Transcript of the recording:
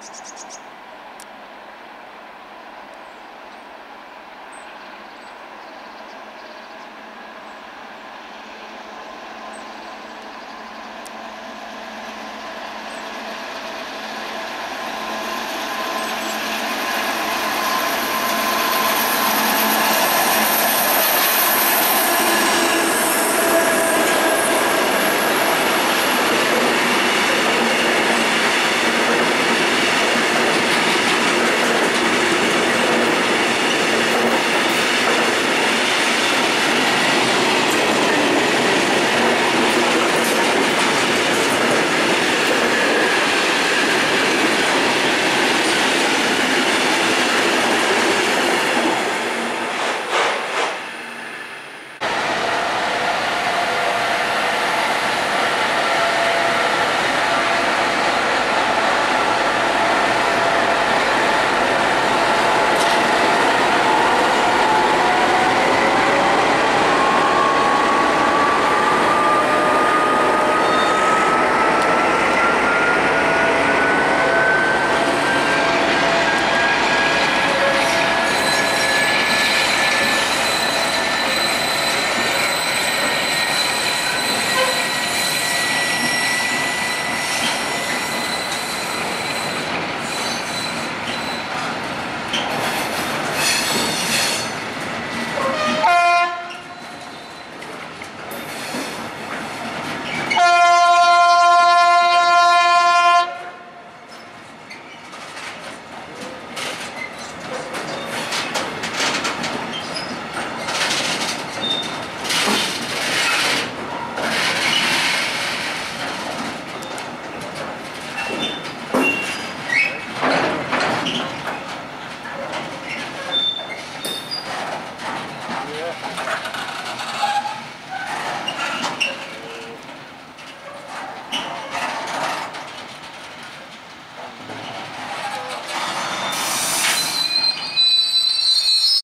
すいません。